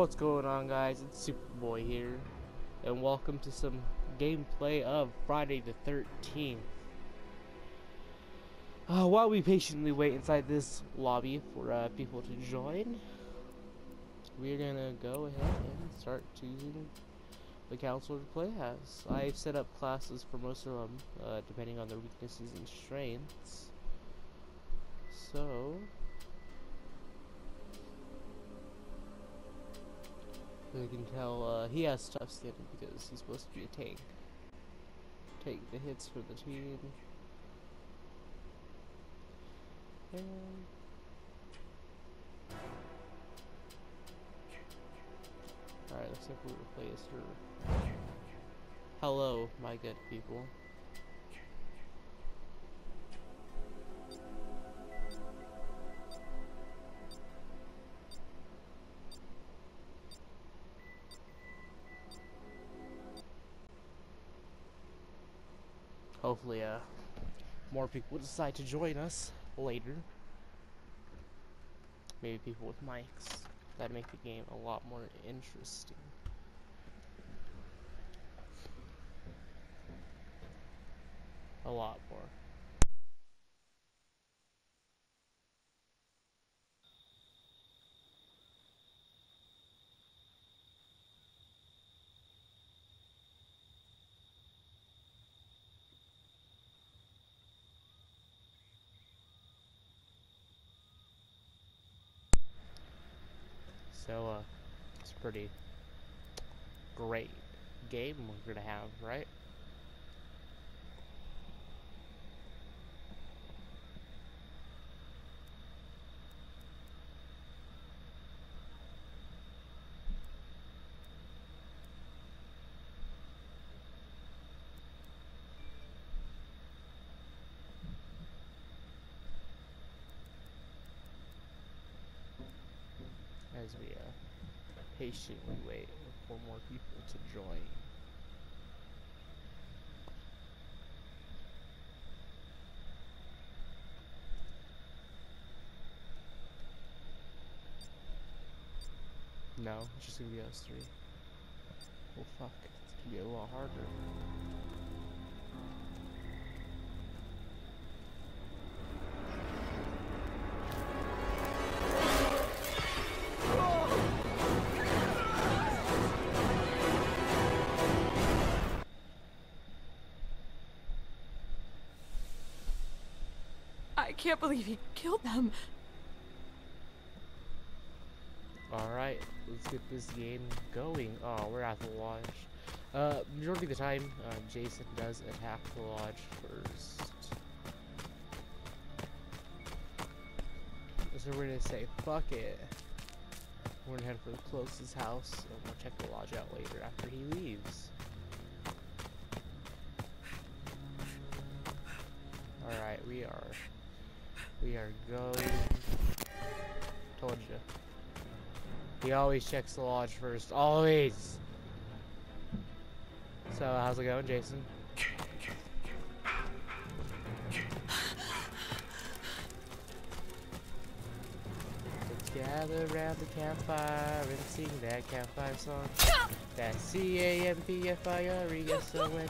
What's going on guys, it's Superboy here, and welcome to some gameplay of Friday the 13th. Uh, while we patiently wait inside this lobby for uh, people to join, we're gonna go ahead and start choosing the counselor to play as. I've set up classes for most of them, uh, depending on their weaknesses and strengths. So, You can tell uh, he has tough skin because he's supposed to be a tank. Take the hits for the team. And Alright, looks like we replaced her. Hello, my good people. Hopefully, uh, more people will decide to join us later. Maybe people with mics. That'd make the game a lot more interesting. A lot more. So, uh, it's a pretty great game we're gonna have, right? As we uh, patiently wait for more people to join. No, it's just gonna be us three. Well, fuck, it's gonna be a lot harder. Can't believe he killed them. Alright, let's get this game going. Oh, we're at the lodge. Uh, majority of the time, uh, Jason does attack the lodge first. So we're gonna say, fuck it. We're gonna head for the closest house, and we'll check the lodge out later after he leaves. Are going. Told you. He always checks the lodge first. Always. So, how's it going, Jason? Gather around the campfire and sing that campfire song. That C-A-M-P-F-I-R-E-S-O-N-G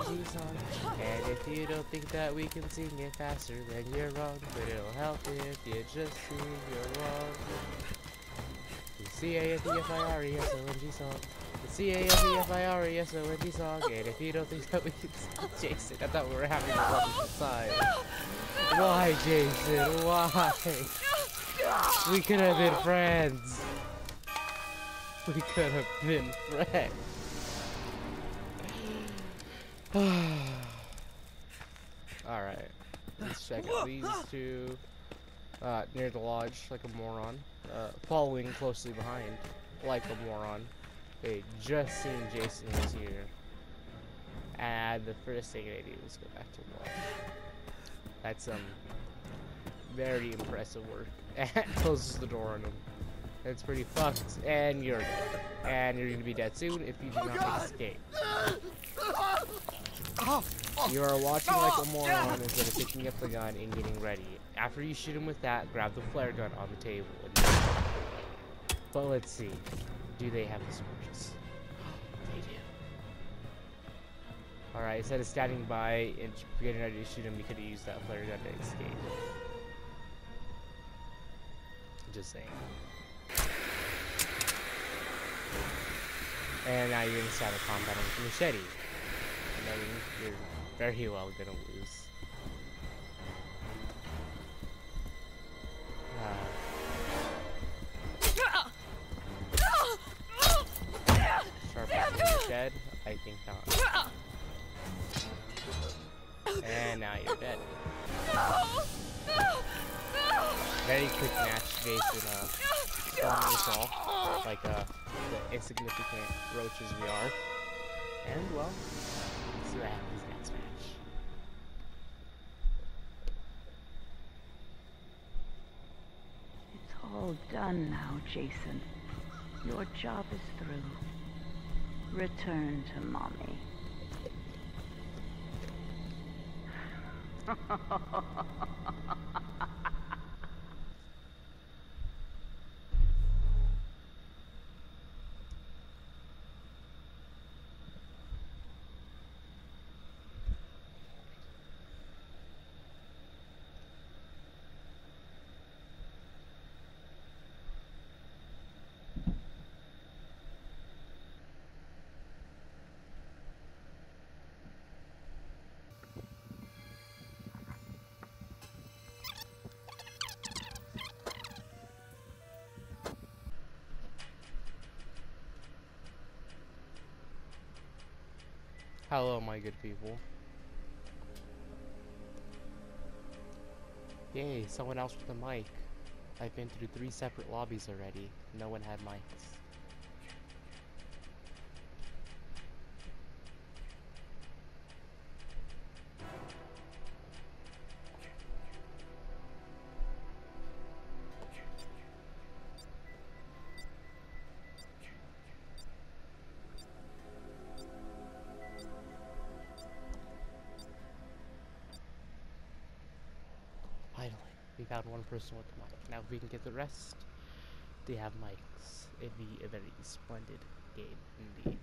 song. And if you don't think that we can sing it faster, then you're wrong. But it'll help if you just sing along. The C-A-M-P-F-I-R-E-S-O-N-G song. The C-A-M-P-F-I-R-E-S-O-N-G song. And if you don't think that we can sing Jason, I thought we were having a wonderful time. Why, Jason? Why? We could have been friends. We could have been friends. Alright. Let's check out these two. Uh, near the lodge, like a moron. Uh, following closely behind, like a moron. They just seen Jason was here. And the first thing they do is go back to the lodge. That's, um, very impressive work. And closes the door on him. It's pretty fucked, and you're dead. And you're gonna be dead soon if you do not escape. You are watching like a moron instead of picking up the gun and getting ready. After you shoot him with that, grab the flare gun on the table. But let's see. Do they have the scorches? they do. Alright, instead of standing by and getting ready to shoot him, we could have used that flare gun to escape. Just saying. And now you're inside a combat with a machete. And then you're very well gonna lose. Sharp is dead? I think not. And now you're dead. Very quick match based in a storm assault, like uh, the insignificant roaches we are. And well, see what happens next match. It's all done now, Jason. Your job is through. Return to mommy. Hello, my good people. Yay, someone else with a mic. I've been through three separate lobbies already. No one had mics. Person with a mic. Now if we can get the rest, they have mics. It'd be a very splendid game indeed.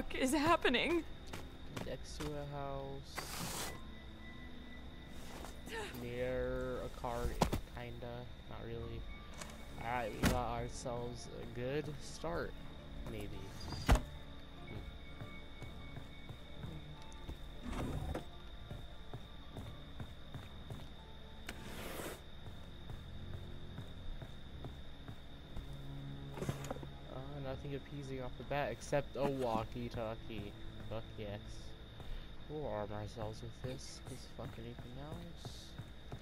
Fuck is happening? Next to a house. Near a car, kinda. Not really. Alright, we got ourselves a good start. Maybe. Nothing appeasing off the bat except a walkie-talkie. Fuck yes. We'll arm ourselves with this, because fuck anything else.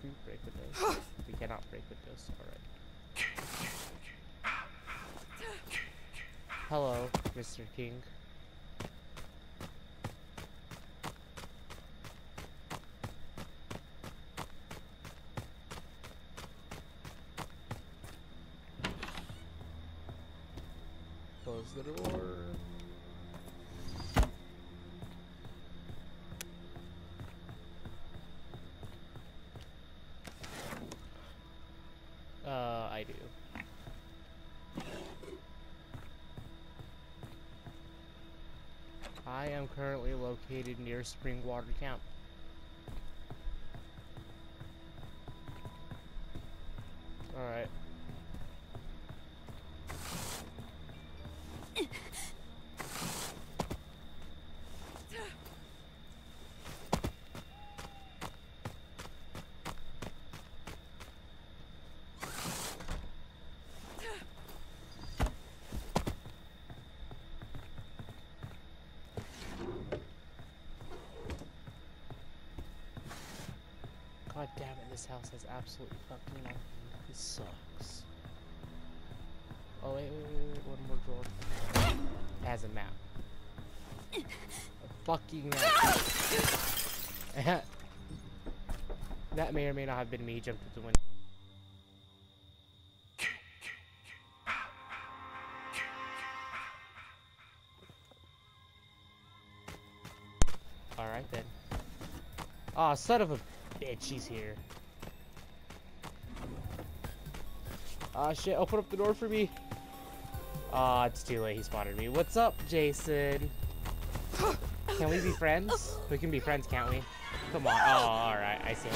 We break windows. we cannot break windows. Alright. Hello, Mr. King. Close the door. Uh, I do. I am currently located near Springwater Camp. This house has absolutely fucking nothing. This sucks. Oh, wait, wait, wait, wait, one more drawer. It has a map. A fucking map. that may or may not have been me jumped through the window. Alright then. Aw, oh, son of a bitch, he's here. Ah, shit, open up the door for me. Ah, it's too late, he spotted me. What's up, Jason? Can we be friends? We can be friends, can't we? Come on. Oh, alright, I see.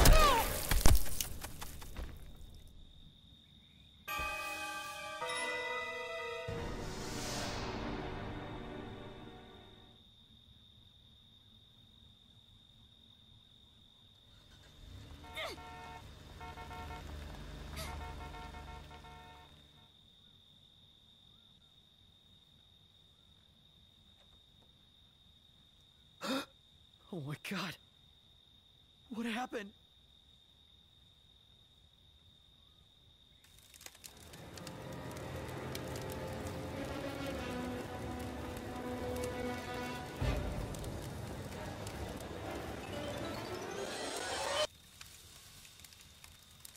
My god. What happened?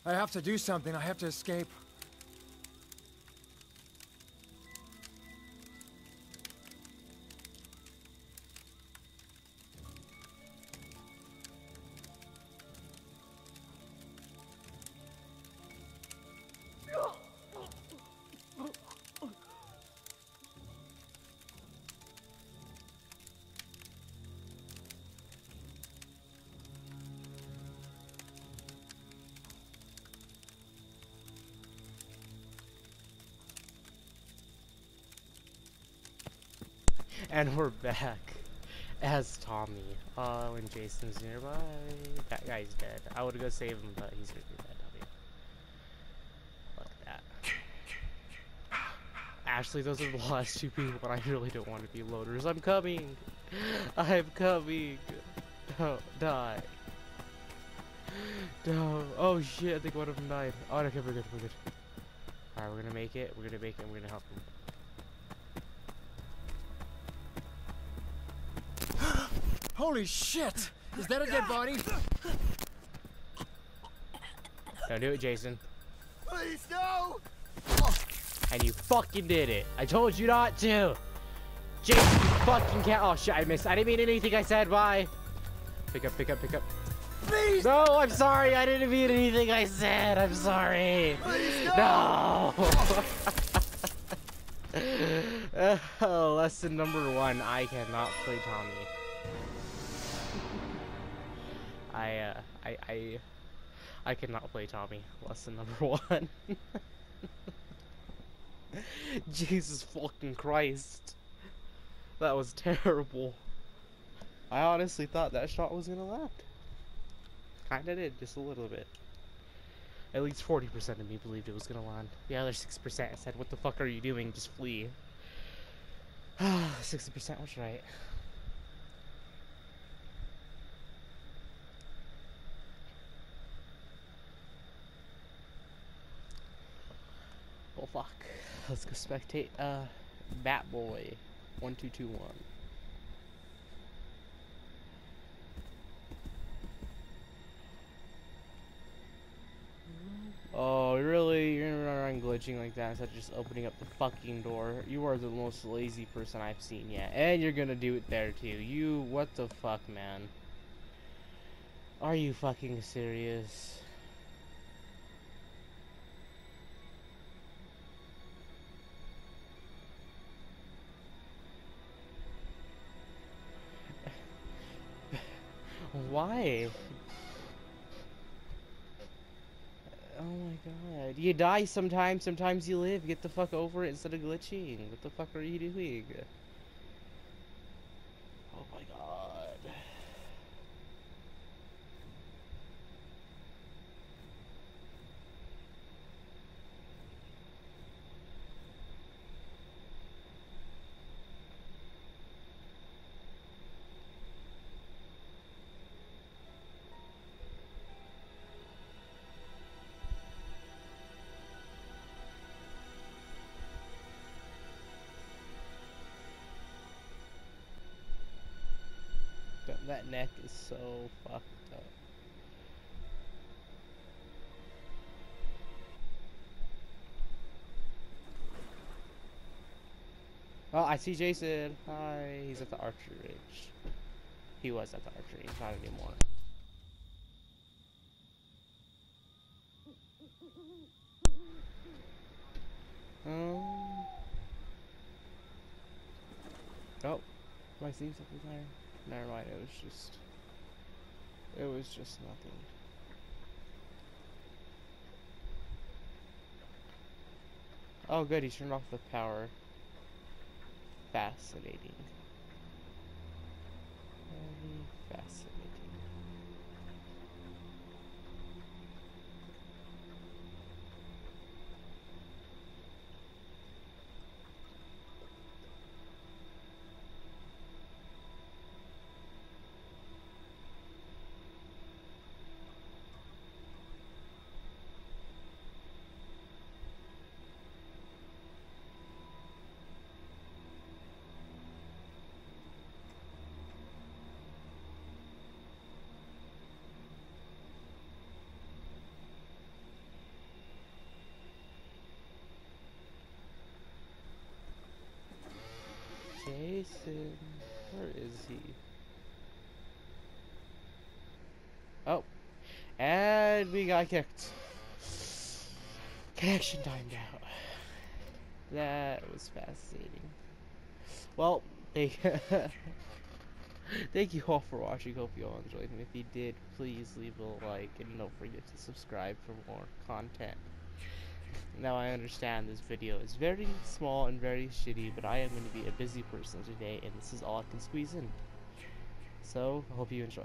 I have to do something. I have to escape. And we're back as Tommy. Oh, and Jason's nearby. That guy's dead. I would go save him, but he's gonna dead. Look at that. Ashley, those are the last two people, but I really don't want to be loaders. I'm coming. I'm coming. Don't die. No. Oh shit! I think one of them died. Oh, okay, we're good. We're good. All right, we're gonna make it. We're gonna make it. We're gonna help him. Holy shit! Is that a dead body? Don't do it, Jason. Please no! And you fucking did it. I told you not to. Jason, you fucking can't. Oh shit, I missed. I didn't mean anything I said. Bye. Pick up, pick up, pick up. Please! No, I'm sorry. I didn't mean anything I said. I'm sorry. Please No. oh, lesson number one. I cannot play Tommy. I, uh, I, I, I cannot play Tommy. Lesson number one. Jesus fucking Christ. That was terrible. I honestly thought that shot was gonna land. Kinda did, just a little bit. At least 40% of me believed it was gonna land. The other 6% said, what the fuck are you doing? Just flee. 60% was right. Fuck. Let's go spectate uh Bat Boy one two two one. Oh, really? You're gonna run around glitching like that instead of just opening up the fucking door. You are the most lazy person I've seen yet. And you're gonna do it there too. You, what the fuck, man? Are you fucking serious? Why? Oh my god. You die sometimes, sometimes you live. Get the fuck over it instead of glitching. What the fuck are you doing? That, neck is so fucked up. Oh, I see Jason. Hi. He's at the archery range. He was at the archery. He's not anymore. Um. Oh, am I seeing something there? Never mind. It was just. It was just nothing. Oh, good. He turned off the power. Fascinating. Very fascinating. Jason, where is he? Oh, and we got kicked. Connection timed out. That was fascinating. Well, thank, thank you all for watching. Hope you all enjoyed. And if you did, please leave a like and don't forget to subscribe for more content. Now I understand this video is very small and very shitty, but I am going to be a busy person today, and this is all I can squeeze in. So, I hope you enjoy.